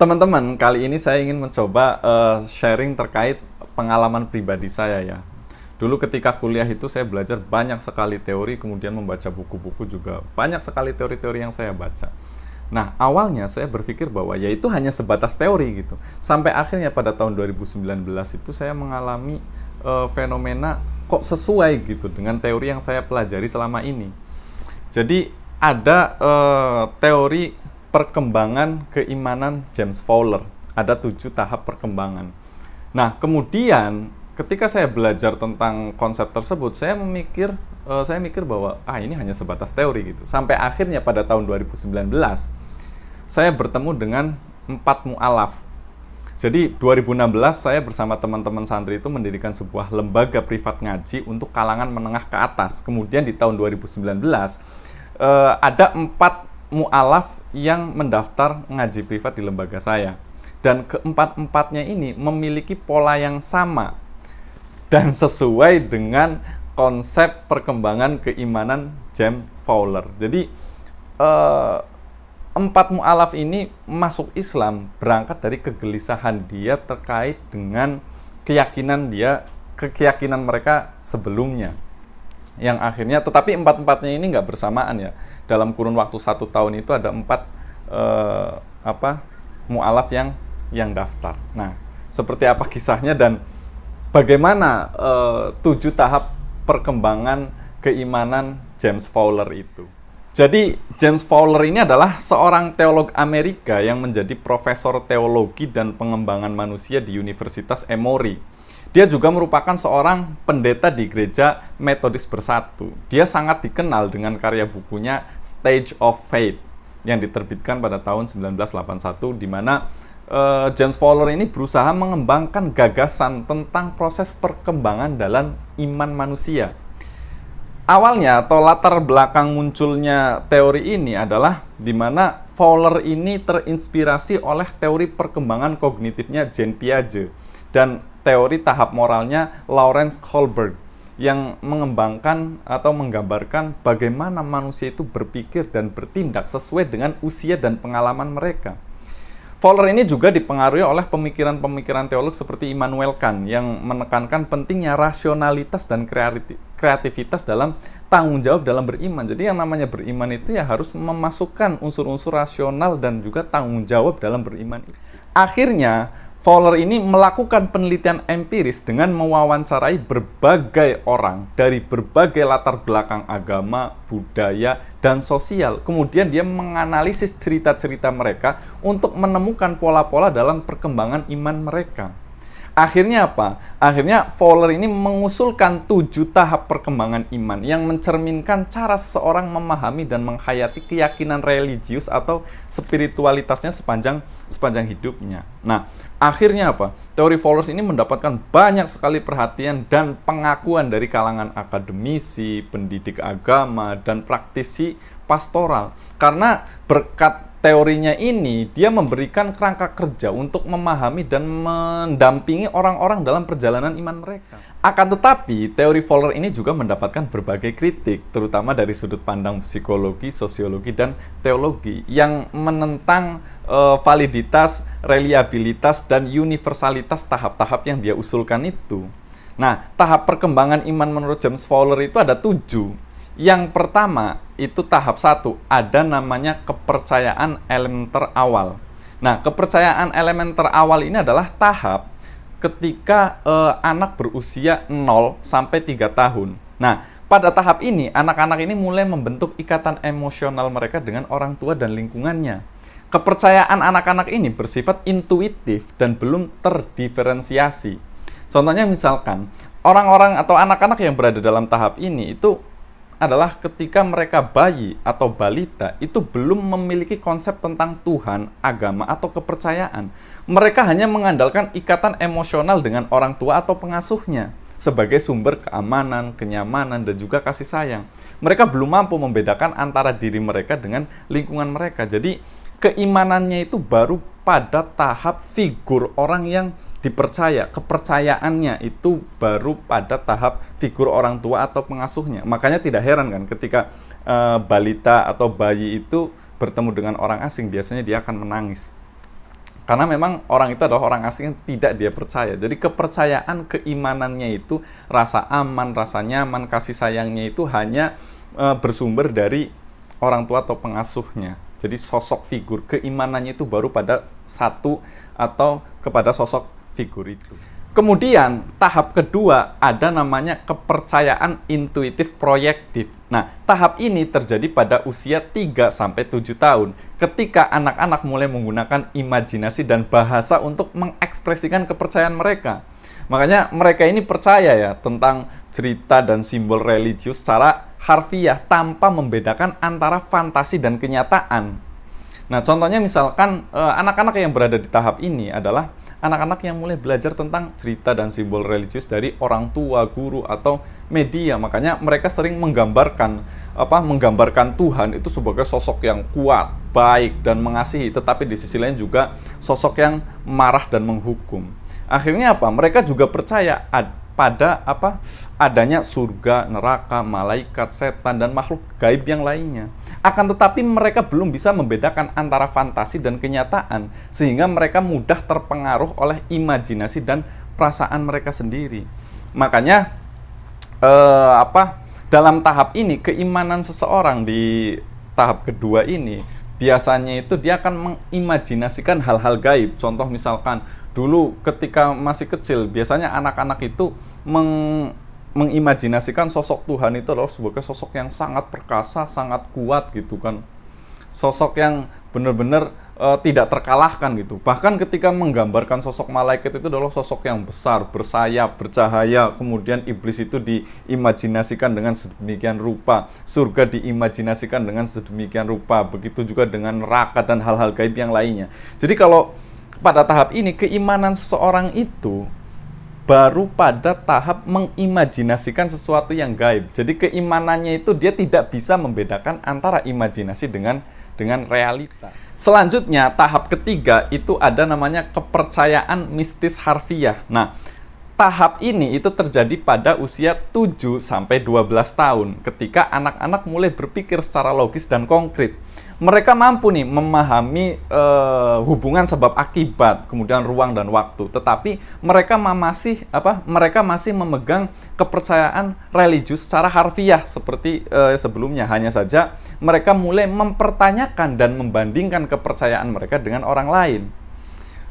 teman-teman, kali ini saya ingin mencoba uh, sharing terkait pengalaman pribadi saya ya. Dulu ketika kuliah itu saya belajar banyak sekali teori, kemudian membaca buku-buku juga banyak sekali teori-teori yang saya baca. Nah, awalnya saya berpikir bahwa ya itu hanya sebatas teori gitu. Sampai akhirnya pada tahun 2019 itu saya mengalami uh, fenomena kok sesuai gitu dengan teori yang saya pelajari selama ini. Jadi ada uh, teori perkembangan keimanan James Fowler. Ada tujuh tahap perkembangan. Nah, kemudian ketika saya belajar tentang konsep tersebut, saya memikir, uh, saya mikir bahwa ah ini hanya sebatas teori gitu. Sampai akhirnya pada tahun 2019, saya bertemu dengan empat mualaf jadi 2016 saya bersama teman-teman santri itu mendirikan sebuah lembaga privat ngaji untuk kalangan menengah ke atas. Kemudian di tahun 2019 eh, ada empat mualaf yang mendaftar ngaji privat di lembaga saya. Dan keempat-empatnya ini memiliki pola yang sama dan sesuai dengan konsep perkembangan keimanan James Fowler. Jadi eh, empat mu'alaf ini masuk Islam berangkat dari kegelisahan dia terkait dengan keyakinan dia, keyakinan mereka sebelumnya. Yang akhirnya, tetapi empat-empatnya ini nggak bersamaan ya. Dalam kurun waktu satu tahun itu ada empat eh, apa mu'alaf yang yang daftar. Nah, seperti apa kisahnya dan bagaimana eh, tujuh tahap perkembangan keimanan James Fowler itu? Jadi James Fowler ini adalah seorang teolog Amerika yang menjadi profesor teologi dan pengembangan manusia di Universitas Emory. Dia juga merupakan seorang pendeta di gereja Metodis Bersatu. Dia sangat dikenal dengan karya bukunya Stage of Faith yang diterbitkan pada tahun 1981 di mana uh, James Fowler ini berusaha mengembangkan gagasan tentang proses perkembangan dalam iman manusia awalnya atau latar belakang munculnya teori ini adalah di mana Fowler ini terinspirasi oleh teori perkembangan kognitifnya Jean Piaget dan teori tahap moralnya Lawrence Kohlberg yang mengembangkan atau menggambarkan bagaimana manusia itu berpikir dan bertindak sesuai dengan usia dan pengalaman mereka. Fowler ini juga dipengaruhi oleh pemikiran-pemikiran teolog seperti Immanuel Kant yang menekankan pentingnya rasionalitas dan kreativitas dalam tanggung jawab dalam beriman. Jadi yang namanya beriman itu ya harus memasukkan unsur-unsur rasional dan juga tanggung jawab dalam beriman. Akhirnya Fowler ini melakukan penelitian empiris dengan mewawancarai berbagai orang dari berbagai latar belakang agama, budaya, dan sosial. Kemudian dia menganalisis cerita-cerita mereka untuk menemukan pola-pola dalam perkembangan iman mereka. Akhirnya apa? Akhirnya Fowler ini mengusulkan tujuh tahap perkembangan iman yang mencerminkan cara seseorang memahami dan menghayati keyakinan religius atau spiritualitasnya sepanjang sepanjang hidupnya. Nah, akhirnya apa? Teori Fowler ini mendapatkan banyak sekali perhatian dan pengakuan dari kalangan akademisi, pendidik agama, dan praktisi pastoral. Karena berkat teorinya ini dia memberikan kerangka kerja untuk memahami dan mendampingi orang-orang dalam perjalanan iman mereka. Akan tetapi, teori Fowler ini juga mendapatkan berbagai kritik, terutama dari sudut pandang psikologi, sosiologi, dan teologi yang menentang uh, validitas, reliabilitas, dan universalitas tahap-tahap yang dia usulkan itu. Nah, tahap perkembangan iman menurut James Fowler itu ada tujuh yang pertama itu tahap satu, ada namanya kepercayaan elementer awal. Nah, kepercayaan elementer awal ini adalah tahap ketika eh, anak berusia 0 sampai 3 tahun. Nah, pada tahap ini anak-anak ini mulai membentuk ikatan emosional mereka dengan orang tua dan lingkungannya. Kepercayaan anak-anak ini bersifat intuitif dan belum terdiferensiasi. Contohnya misalkan, orang-orang atau anak-anak yang berada dalam tahap ini itu adalah ketika mereka bayi atau balita itu belum memiliki konsep tentang Tuhan, agama, atau kepercayaan. Mereka hanya mengandalkan ikatan emosional dengan orang tua atau pengasuhnya sebagai sumber keamanan, kenyamanan, dan juga kasih sayang. Mereka belum mampu membedakan antara diri mereka dengan lingkungan mereka. Jadi, keimanannya itu baru pada tahap figur orang yang dipercaya, kepercayaannya itu baru pada tahap figur orang tua atau pengasuhnya. Makanya tidak heran kan ketika e, balita atau bayi itu bertemu dengan orang asing, biasanya dia akan menangis. Karena memang orang itu adalah orang asing yang tidak dia percaya. Jadi kepercayaan keimanannya itu rasa aman, rasa nyaman, kasih sayangnya itu hanya e, bersumber dari orang tua atau pengasuhnya. Jadi sosok figur keimanannya itu baru pada satu atau kepada sosok figur itu. Kemudian tahap kedua ada namanya kepercayaan intuitif proyektif. Nah, tahap ini terjadi pada usia 3 sampai 7 tahun ketika anak-anak mulai menggunakan imajinasi dan bahasa untuk mengekspresikan kepercayaan mereka. Makanya mereka ini percaya ya tentang cerita dan simbol religius secara harfiah tanpa membedakan antara fantasi dan kenyataan. Nah, contohnya misalkan eh, anak-anak yang berada di tahap ini adalah anak-anak yang mulai belajar tentang cerita dan simbol religius dari orang tua, guru atau media. Makanya mereka sering menggambarkan apa menggambarkan Tuhan itu sebagai sosok yang kuat, baik dan mengasihi, tetapi di sisi lain juga sosok yang marah dan menghukum. Akhirnya apa? Mereka juga percaya pada apa adanya surga, neraka, malaikat, setan dan makhluk gaib yang lainnya. Akan tetapi mereka belum bisa membedakan antara fantasi dan kenyataan sehingga mereka mudah terpengaruh oleh imajinasi dan perasaan mereka sendiri. Makanya eh, apa dalam tahap ini keimanan seseorang di tahap kedua ini biasanya itu dia akan mengimajinasikan hal-hal gaib. Contoh misalkan dulu ketika masih kecil biasanya anak-anak itu meng mengimajinasikan sosok Tuhan itu adalah sebagai sosok yang sangat perkasa, sangat kuat gitu kan. Sosok yang benar-benar uh, tidak terkalahkan gitu. Bahkan ketika menggambarkan sosok malaikat itu adalah sosok yang besar, bersayap, bercahaya. Kemudian iblis itu diimajinasikan dengan sedemikian rupa, surga diimajinasikan dengan sedemikian rupa. Begitu juga dengan neraka dan hal-hal gaib yang lainnya. Jadi kalau pada tahap ini keimanan seseorang itu baru pada tahap mengimajinasikan sesuatu yang gaib. Jadi keimanannya itu dia tidak bisa membedakan antara imajinasi dengan dengan realita. Selanjutnya tahap ketiga itu ada namanya kepercayaan mistis harfiah. Nah, tahap ini itu terjadi pada usia 7 sampai 12 tahun ketika anak-anak mulai berpikir secara logis dan konkret mereka mampu nih memahami uh, hubungan sebab akibat, kemudian ruang dan waktu. Tetapi mereka masih apa? Mereka masih memegang kepercayaan religius secara harfiah seperti uh, sebelumnya. Hanya saja mereka mulai mempertanyakan dan membandingkan kepercayaan mereka dengan orang lain.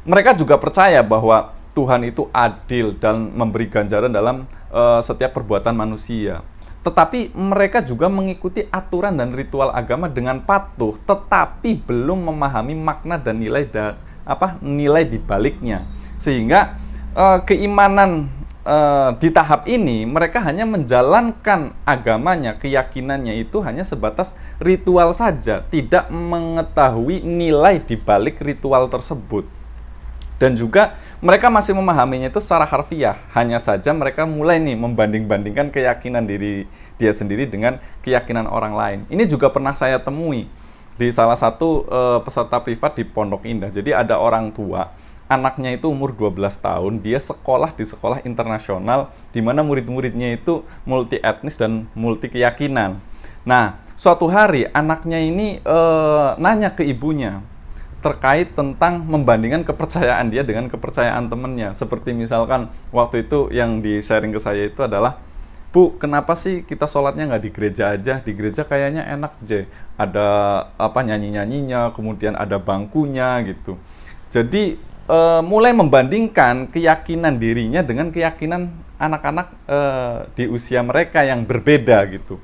Mereka juga percaya bahwa Tuhan itu adil dan memberi ganjaran dalam uh, setiap perbuatan manusia tetapi mereka juga mengikuti aturan dan ritual agama dengan patuh, tetapi belum memahami makna dan nilai dan apa nilai di baliknya. Sehingga uh, keimanan uh, di tahap ini mereka hanya menjalankan agamanya, keyakinannya itu hanya sebatas ritual saja, tidak mengetahui nilai di balik ritual tersebut. Dan juga mereka masih memahaminya itu secara harfiah. Hanya saja mereka mulai nih membanding-bandingkan keyakinan diri dia sendiri dengan keyakinan orang lain. Ini juga pernah saya temui di salah satu uh, peserta privat di Pondok Indah. Jadi ada orang tua, anaknya itu umur 12 tahun, dia sekolah di sekolah internasional di mana murid-muridnya itu multi etnis dan multi keyakinan. Nah, suatu hari anaknya ini uh, nanya ke ibunya, terkait tentang membandingkan kepercayaan dia dengan kepercayaan temennya. Seperti misalkan waktu itu yang di sharing ke saya itu adalah, Bu, kenapa sih kita sholatnya nggak di gereja aja? Di gereja kayaknya enak, J. Ada apa nyanyi-nyanyinya, kemudian ada bangkunya gitu. Jadi e, mulai membandingkan keyakinan dirinya dengan keyakinan anak-anak e, di usia mereka yang berbeda gitu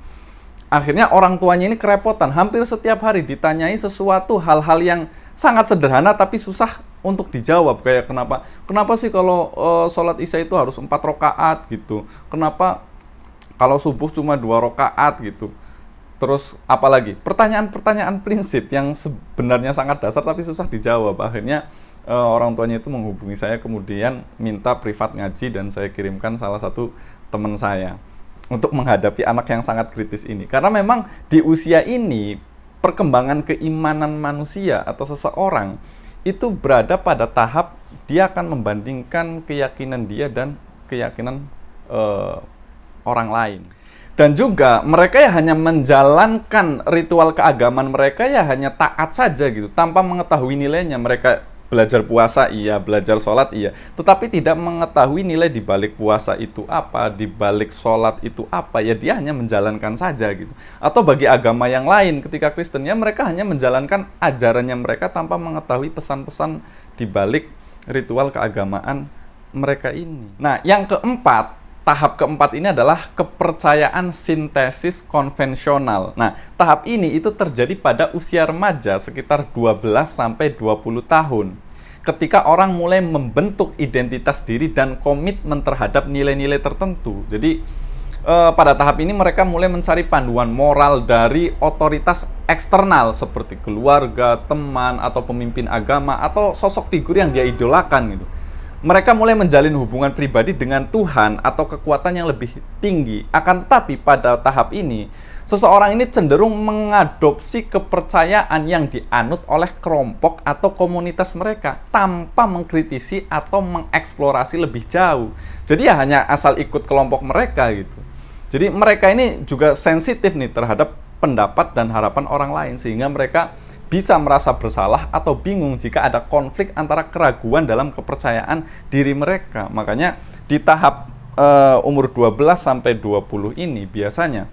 akhirnya orang tuanya ini kerepotan. Hampir setiap hari ditanyai sesuatu hal-hal yang sangat sederhana tapi susah untuk dijawab. Kayak kenapa? Kenapa sih kalau uh, sholat isya itu harus empat rakaat gitu? Kenapa kalau subuh cuma dua rakaat gitu? Terus apalagi pertanyaan-pertanyaan prinsip yang sebenarnya sangat dasar tapi susah dijawab. Akhirnya uh, orang tuanya itu menghubungi saya kemudian minta privat ngaji dan saya kirimkan salah satu teman saya untuk menghadapi anak yang sangat kritis ini. Karena memang di usia ini perkembangan keimanan manusia atau seseorang itu berada pada tahap dia akan membandingkan keyakinan dia dan keyakinan uh, orang lain. Dan juga mereka ya hanya menjalankan ritual keagamaan mereka ya hanya taat saja gitu tanpa mengetahui nilainya. Mereka belajar puasa iya, belajar sholat iya, tetapi tidak mengetahui nilai di balik puasa itu apa, di balik sholat itu apa, ya dia hanya menjalankan saja gitu. Atau bagi agama yang lain, ketika Kristen ya mereka hanya menjalankan ajarannya mereka tanpa mengetahui pesan-pesan di balik ritual keagamaan mereka ini. Nah, yang keempat, tahap keempat ini adalah kepercayaan sintesis konvensional. Nah, tahap ini itu terjadi pada usia remaja sekitar 12 sampai 20 tahun. Ketika orang mulai membentuk identitas diri dan komitmen terhadap nilai-nilai tertentu. Jadi eh, pada tahap ini mereka mulai mencari panduan moral dari otoritas eksternal seperti keluarga, teman atau pemimpin agama atau sosok figur yang dia idolakan gitu mereka mulai menjalin hubungan pribadi dengan Tuhan atau kekuatan yang lebih tinggi. Akan tetapi pada tahap ini, seseorang ini cenderung mengadopsi kepercayaan yang dianut oleh kelompok atau komunitas mereka tanpa mengkritisi atau mengeksplorasi lebih jauh. Jadi ya hanya asal ikut kelompok mereka gitu. Jadi mereka ini juga sensitif nih terhadap pendapat dan harapan orang lain sehingga mereka bisa merasa bersalah atau bingung jika ada konflik antara keraguan dalam kepercayaan diri mereka. Makanya di tahap uh, umur 12 sampai 20 ini biasanya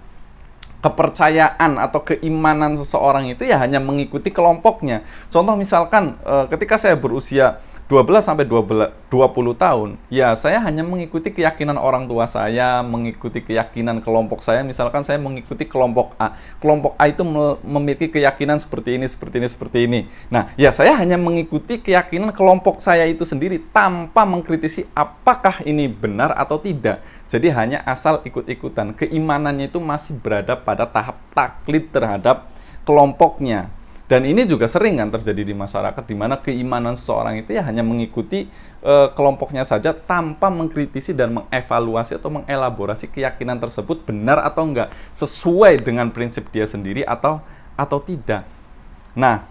kepercayaan atau keimanan seseorang itu ya hanya mengikuti kelompoknya. Contoh misalkan uh, ketika saya berusia 12 sampai 20 tahun, ya saya hanya mengikuti keyakinan orang tua saya, mengikuti keyakinan kelompok saya. Misalkan saya mengikuti kelompok A. Kelompok A itu memiliki keyakinan seperti ini, seperti ini, seperti ini. Nah, ya saya hanya mengikuti keyakinan kelompok saya itu sendiri tanpa mengkritisi apakah ini benar atau tidak. Jadi hanya asal ikut-ikutan. Keimanannya itu masih berada pada tahap taklid terhadap kelompoknya. Dan ini juga sering kan terjadi di masyarakat di mana keimanan seseorang itu ya hanya mengikuti e, kelompoknya saja tanpa mengkritisi dan mengevaluasi atau mengelaborasi keyakinan tersebut benar atau enggak sesuai dengan prinsip dia sendiri atau atau tidak. Nah,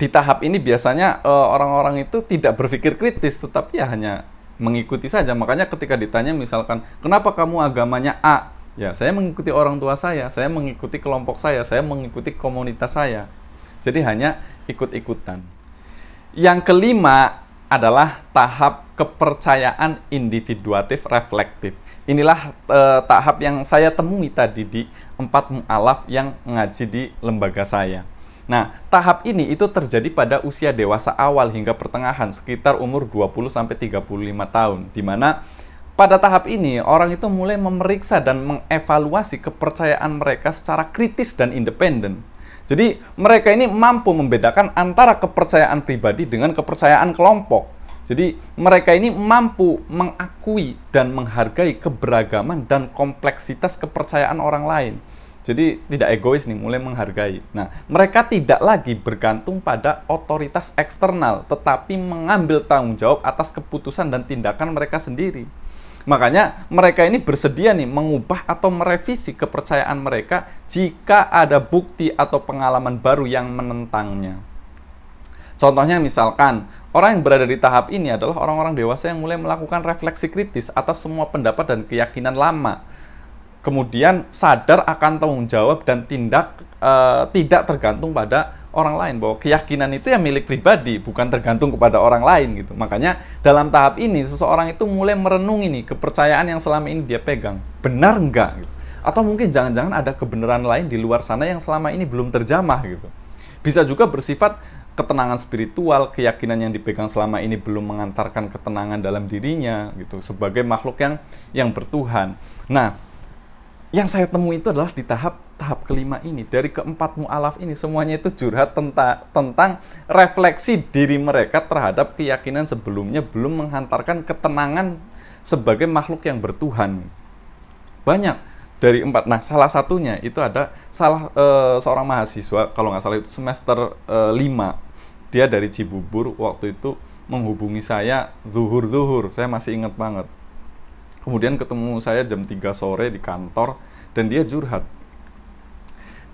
di tahap ini biasanya orang-orang itu tidak berpikir kritis tetapi ya hanya mengikuti saja. Makanya ketika ditanya misalkan, "Kenapa kamu agamanya A?" Ya, saya mengikuti orang tua saya, saya mengikuti kelompok saya, saya mengikuti komunitas saya. Jadi hanya ikut-ikutan. Yang kelima adalah tahap kepercayaan individuatif reflektif. Inilah eh, tahap yang saya temui tadi di empat mu'alaf yang ngaji di lembaga saya. Nah, tahap ini itu terjadi pada usia dewasa awal hingga pertengahan sekitar umur 20 sampai 35 tahun di mana pada tahap ini orang itu mulai memeriksa dan mengevaluasi kepercayaan mereka secara kritis dan independen. Jadi mereka ini mampu membedakan antara kepercayaan pribadi dengan kepercayaan kelompok. Jadi mereka ini mampu mengakui dan menghargai keberagaman dan kompleksitas kepercayaan orang lain. Jadi tidak egois nih, mulai menghargai. Nah, mereka tidak lagi bergantung pada otoritas eksternal, tetapi mengambil tanggung jawab atas keputusan dan tindakan mereka sendiri. Makanya mereka ini bersedia nih mengubah atau merevisi kepercayaan mereka jika ada bukti atau pengalaman baru yang menentangnya. Contohnya misalkan, orang yang berada di tahap ini adalah orang-orang dewasa yang mulai melakukan refleksi kritis atas semua pendapat dan keyakinan lama. Kemudian sadar akan tanggung jawab dan tindak uh, tidak tergantung pada orang lain bahwa keyakinan itu ya milik pribadi bukan tergantung kepada orang lain gitu. Makanya dalam tahap ini seseorang itu mulai merenungi nih kepercayaan yang selama ini dia pegang. Benar enggak gitu. atau mungkin jangan-jangan ada kebenaran lain di luar sana yang selama ini belum terjamah gitu. Bisa juga bersifat ketenangan spiritual keyakinan yang dipegang selama ini belum mengantarkan ketenangan dalam dirinya gitu sebagai makhluk yang yang bertuhan. Nah yang saya temui itu adalah di tahap tahap kelima ini dari keempat mualaf ini semuanya itu curhat tentang tentang refleksi diri mereka terhadap keyakinan sebelumnya belum menghantarkan ketenangan sebagai makhluk yang bertuhan. Banyak dari empat. Nah salah satunya itu ada salah e, seorang mahasiswa kalau nggak salah itu semester e, lima. Dia dari Cibubur waktu itu menghubungi saya zuhur zuhur saya masih ingat banget. Kemudian ketemu saya jam 3 sore di kantor dan dia curhat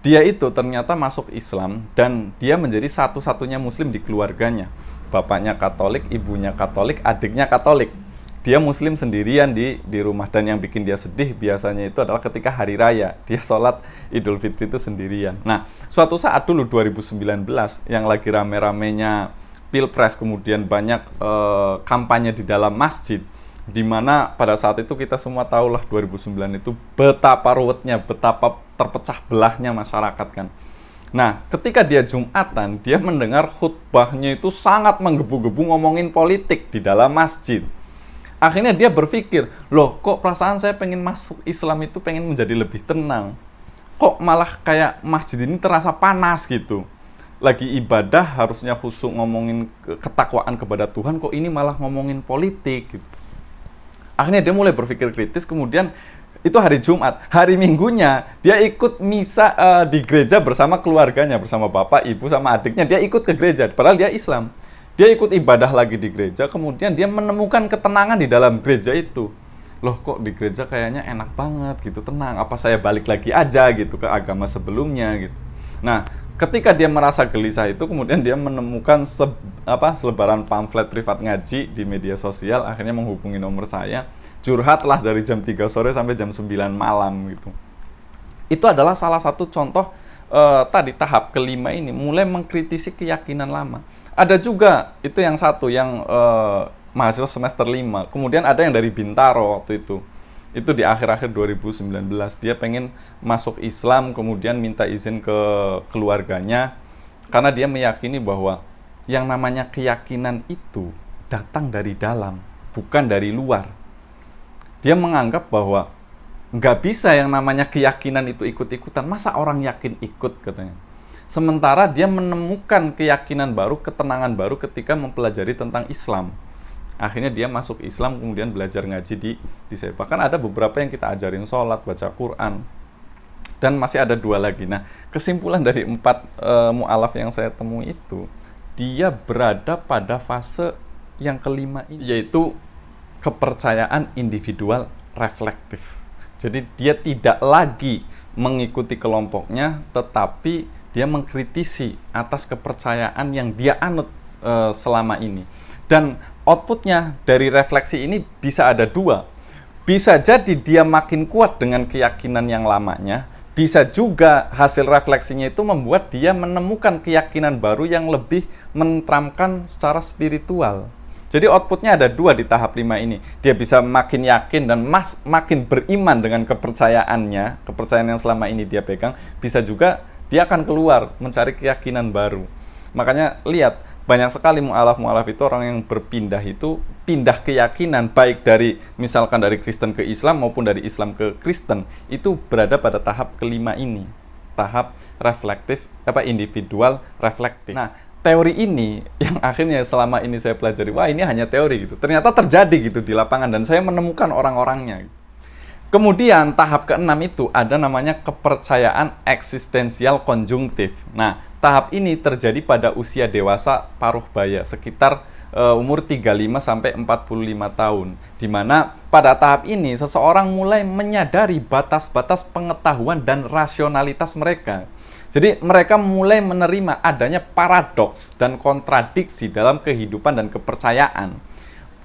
dia itu ternyata masuk Islam dan dia menjadi satu-satunya muslim di keluarganya. Bapaknya Katolik, ibunya Katolik, adiknya Katolik. Dia muslim sendirian di di rumah dan yang bikin dia sedih biasanya itu adalah ketika hari raya. Dia sholat Idul Fitri itu sendirian. Nah, suatu saat dulu 2019 yang lagi rame-ramenya pilpres, kemudian banyak uh, kampanye di dalam masjid, di mana pada saat itu kita semua tahulah 2009 itu betapa ruwetnya, betapa terpecah belahnya masyarakat kan. Nah, ketika dia Jumatan, dia mendengar khutbahnya itu sangat menggebu-gebu ngomongin politik di dalam masjid. Akhirnya dia berpikir, loh kok perasaan saya pengen masuk Islam itu pengen menjadi lebih tenang. Kok malah kayak masjid ini terasa panas gitu lagi ibadah harusnya khusus ngomongin ketakwaan kepada Tuhan kok ini malah ngomongin politik gitu. Akhirnya dia mulai berpikir kritis kemudian itu hari Jumat, hari Minggunya dia ikut misa uh, di gereja bersama keluarganya, bersama bapak, ibu sama adiknya. Dia ikut ke gereja padahal dia Islam. Dia ikut ibadah lagi di gereja, kemudian dia menemukan ketenangan di dalam gereja itu. Loh kok di gereja kayaknya enak banget gitu, tenang. Apa saya balik lagi aja gitu ke agama sebelumnya gitu. Nah, ketika dia merasa gelisah itu kemudian dia menemukan se, apa selebaran pamflet privat ngaji di media sosial akhirnya menghubungi nomor saya. Curhatlah dari jam 3 sore sampai jam 9 malam gitu. Itu adalah salah satu contoh uh, tadi tahap kelima ini mulai mengkritisi keyakinan lama. Ada juga itu yang satu yang uh, mahasiswa semester 5 kemudian ada yang dari Bintaro waktu itu itu di akhir-akhir 2019 dia pengen masuk Islam kemudian minta izin ke keluarganya karena dia meyakini bahwa yang namanya keyakinan itu datang dari dalam bukan dari luar. Dia menganggap bahwa nggak bisa yang namanya keyakinan itu ikut-ikutan. Masa orang yakin ikut katanya? Sementara dia menemukan keyakinan baru ketenangan baru ketika mempelajari tentang Islam akhirnya dia masuk Islam kemudian belajar ngaji di di saya bahkan ada beberapa yang kita ajarin sholat baca Quran. Dan masih ada dua lagi. Nah kesimpulan dari empat e, mualaf yang saya temui itu dia berada pada fase yang kelima ini. Yaitu kepercayaan individual reflektif. Jadi dia tidak lagi mengikuti kelompoknya tetapi dia mengkritisi atas kepercayaan yang dia anut e, selama ini dan outputnya dari refleksi ini bisa ada dua. Bisa jadi dia makin kuat dengan keyakinan yang lamanya, bisa juga hasil refleksinya itu membuat dia menemukan keyakinan baru yang lebih mentramkan secara spiritual. Jadi outputnya ada dua di tahap lima ini. Dia bisa makin yakin dan mas, makin beriman dengan kepercayaannya, kepercayaan yang selama ini dia pegang. Bisa juga dia akan keluar mencari keyakinan baru. Makanya lihat, banyak sekali mualaf-mualaf itu orang yang berpindah itu pindah keyakinan baik dari misalkan dari Kristen ke Islam maupun dari Islam ke Kristen itu berada pada tahap kelima ini tahap reflektif apa individual reflektif. Nah teori ini yang akhirnya selama ini saya pelajari wah ini hanya teori gitu ternyata terjadi gitu di lapangan dan saya menemukan orang-orangnya. Kemudian tahap keenam itu ada namanya kepercayaan eksistensial konjungtif. Nah, tahap ini terjadi pada usia dewasa paruh baya sekitar uh, umur 35 sampai 45 tahun di mana pada tahap ini seseorang mulai menyadari batas-batas pengetahuan dan rasionalitas mereka. Jadi mereka mulai menerima adanya paradoks dan kontradiksi dalam kehidupan dan kepercayaan.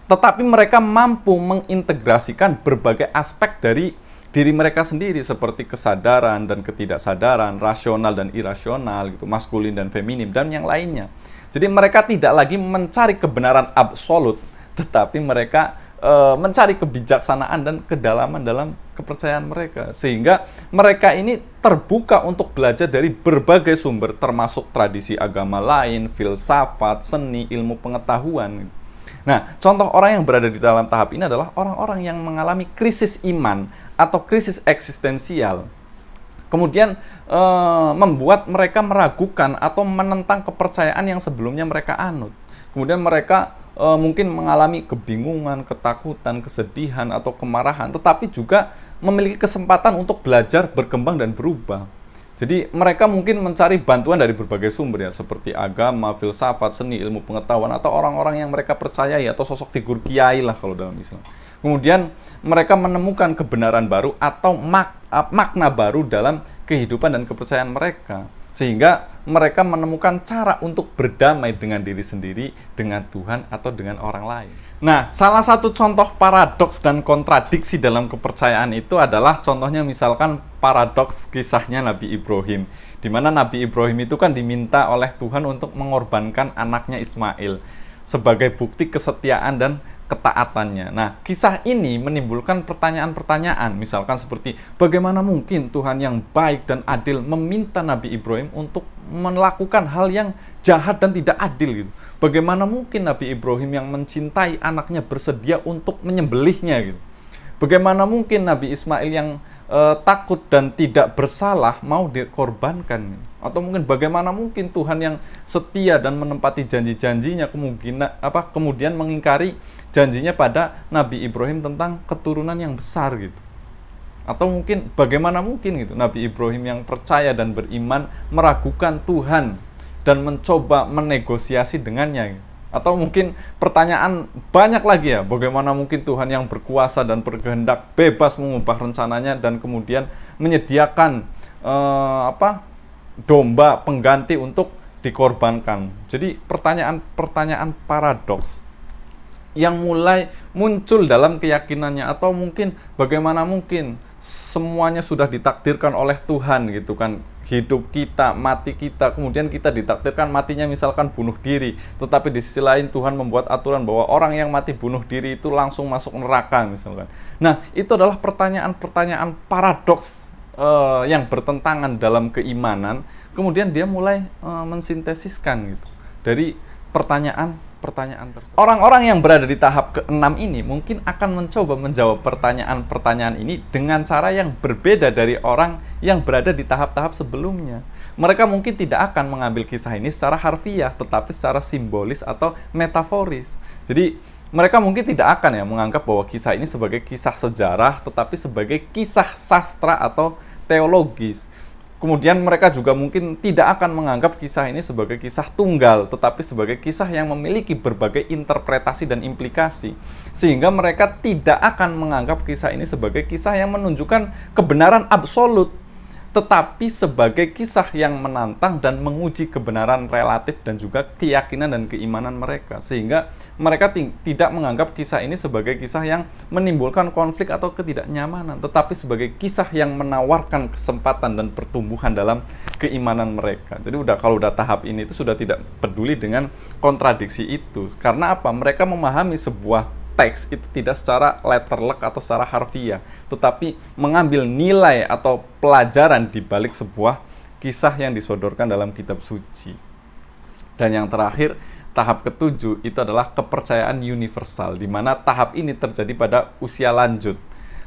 Tetapi mereka mampu mengintegrasikan berbagai aspek dari diri mereka sendiri seperti kesadaran dan ketidaksadaran, rasional dan irasional gitu, maskulin dan feminim dan yang lainnya. Jadi mereka tidak lagi mencari kebenaran absolut, tetapi mereka e, mencari kebijaksanaan dan kedalaman dalam kepercayaan mereka sehingga mereka ini terbuka untuk belajar dari berbagai sumber termasuk tradisi agama lain, filsafat, seni, ilmu pengetahuan. Nah, contoh orang yang berada di dalam tahap ini adalah orang-orang yang mengalami krisis iman atau krisis eksistensial. Kemudian e, membuat mereka meragukan atau menentang kepercayaan yang sebelumnya mereka anut. Kemudian mereka e, mungkin mengalami kebingungan, ketakutan, kesedihan atau kemarahan, tetapi juga memiliki kesempatan untuk belajar, berkembang dan berubah. Jadi mereka mungkin mencari bantuan dari berbagai sumber ya, seperti agama, filsafat, seni, ilmu pengetahuan, atau orang-orang yang mereka percayai, atau sosok figur kiai lah kalau dalam Islam. Kemudian mereka menemukan kebenaran baru atau mak makna baru dalam kehidupan dan kepercayaan mereka. Sehingga mereka menemukan cara untuk berdamai dengan diri sendiri, dengan Tuhan, atau dengan orang lain. Nah, salah satu contoh paradoks dan kontradiksi dalam kepercayaan itu adalah contohnya misalkan paradoks kisahnya Nabi Ibrahim. Di mana Nabi Ibrahim itu kan diminta oleh Tuhan untuk mengorbankan anaknya Ismail sebagai bukti kesetiaan dan ketaatannya. Nah, kisah ini menimbulkan pertanyaan-pertanyaan, misalkan seperti bagaimana mungkin Tuhan yang baik dan adil meminta Nabi Ibrahim untuk melakukan hal yang jahat dan tidak adil gitu. Bagaimana mungkin Nabi Ibrahim yang mencintai anaknya bersedia untuk menyembelihnya gitu. Bagaimana mungkin Nabi Ismail yang uh, takut dan tidak bersalah mau dikorbankan? Atau mungkin bagaimana mungkin Tuhan yang setia dan menempati janji-janjinya kemungkinan apa kemudian mengingkari janjinya pada Nabi Ibrahim tentang keturunan yang besar gitu? Atau mungkin bagaimana mungkin gitu Nabi Ibrahim yang percaya dan beriman meragukan Tuhan dan mencoba menegosiasi dengannya? Gitu? Atau mungkin pertanyaan banyak lagi ya, bagaimana mungkin Tuhan yang berkuasa dan berkehendak bebas mengubah rencananya dan kemudian menyediakan eh, apa domba pengganti untuk dikorbankan. Jadi pertanyaan-pertanyaan paradoks yang mulai muncul dalam keyakinannya atau mungkin bagaimana mungkin semuanya sudah ditakdirkan oleh Tuhan gitu kan. Hidup kita mati kita kemudian kita ditakdirkan matinya misalkan bunuh diri. Tetapi di sisi lain Tuhan membuat aturan bahwa orang yang mati bunuh diri itu langsung masuk neraka misalkan. Nah itu adalah pertanyaan-pertanyaan paradoks uh, yang bertentangan dalam keimanan kemudian dia mulai uh, mensintesiskan gitu dari pertanyaan pertanyaan tersebut. Orang-orang yang berada di tahap keenam ini mungkin akan mencoba menjawab pertanyaan-pertanyaan ini dengan cara yang berbeda dari orang yang berada di tahap-tahap sebelumnya. Mereka mungkin tidak akan mengambil kisah ini secara harfiah, tetapi secara simbolis atau metaforis. Jadi, mereka mungkin tidak akan ya menganggap bahwa kisah ini sebagai kisah sejarah, tetapi sebagai kisah sastra atau teologis. Kemudian mereka juga mungkin tidak akan menganggap kisah ini sebagai kisah tunggal, tetapi sebagai kisah yang memiliki berbagai interpretasi dan implikasi. Sehingga mereka tidak akan menganggap kisah ini sebagai kisah yang menunjukkan kebenaran absolut, tetapi sebagai kisah yang menantang dan menguji kebenaran relatif dan juga keyakinan dan keimanan mereka. Sehingga mereka tidak menganggap kisah ini sebagai kisah yang menimbulkan konflik atau ketidaknyamanan tetapi sebagai kisah yang menawarkan kesempatan dan pertumbuhan dalam keimanan mereka. Jadi udah kalau udah tahap ini itu sudah tidak peduli dengan kontradiksi itu. Karena apa? Mereka memahami sebuah teks itu tidak secara letterlek atau secara harfiah, tetapi mengambil nilai atau pelajaran di balik sebuah kisah yang disodorkan dalam kitab suci. Dan yang terakhir, tahap ketujuh itu adalah kepercayaan universal, di mana tahap ini terjadi pada usia lanjut,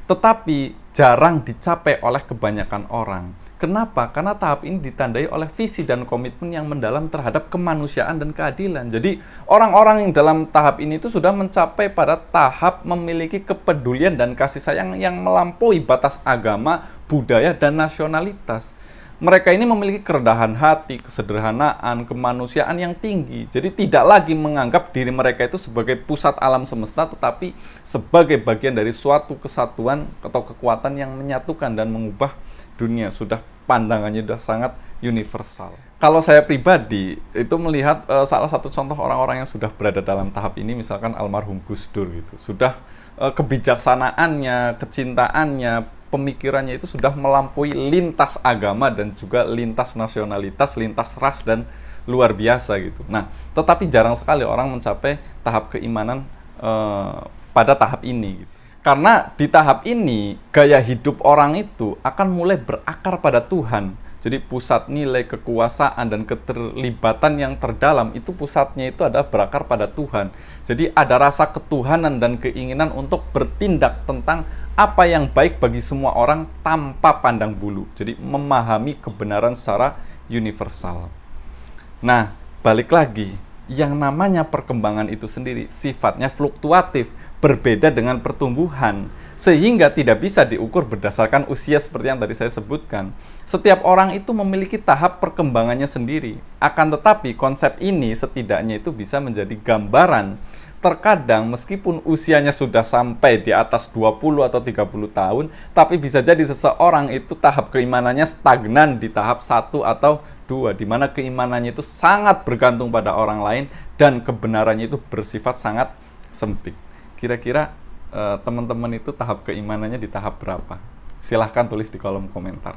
tetapi jarang dicapai oleh kebanyakan orang. Kenapa? Karena tahap ini ditandai oleh visi dan komitmen yang mendalam terhadap kemanusiaan dan keadilan. Jadi, orang-orang yang dalam tahap ini itu sudah mencapai pada tahap memiliki kepedulian dan kasih sayang yang melampaui batas agama, budaya, dan nasionalitas. Mereka ini memiliki kerendahan hati, kesederhanaan, kemanusiaan yang tinggi. Jadi tidak lagi menganggap diri mereka itu sebagai pusat alam semesta, tetapi sebagai bagian dari suatu kesatuan atau kekuatan yang menyatukan dan mengubah dunia sudah pandangannya sudah sangat universal. Kalau saya pribadi itu melihat uh, salah satu contoh orang-orang yang sudah berada dalam tahap ini misalkan almarhum Gus Dur gitu. Sudah uh, kebijaksanaannya, kecintaannya, pemikirannya itu sudah melampaui lintas agama dan juga lintas nasionalitas, lintas ras dan luar biasa gitu. Nah, tetapi jarang sekali orang mencapai tahap keimanan uh, pada tahap ini gitu. Karena di tahap ini, gaya hidup orang itu akan mulai berakar pada Tuhan. Jadi pusat nilai kekuasaan dan keterlibatan yang terdalam itu pusatnya itu adalah berakar pada Tuhan. Jadi ada rasa ketuhanan dan keinginan untuk bertindak tentang apa yang baik bagi semua orang tanpa pandang bulu. Jadi memahami kebenaran secara universal. Nah, balik lagi, yang namanya perkembangan itu sendiri sifatnya fluktuatif berbeda dengan pertumbuhan, sehingga tidak bisa diukur berdasarkan usia seperti yang tadi saya sebutkan. Setiap orang itu memiliki tahap perkembangannya sendiri. Akan tetapi konsep ini setidaknya itu bisa menjadi gambaran terkadang meskipun usianya sudah sampai di atas 20 atau 30 tahun, tapi bisa jadi seseorang itu tahap keimanannya stagnan di tahap satu atau dua, di mana keimanannya itu sangat bergantung pada orang lain dan kebenarannya itu bersifat sangat sempit. Kira-kira uh, teman-teman itu tahap keimanannya di tahap berapa? Silahkan tulis di kolom komentar.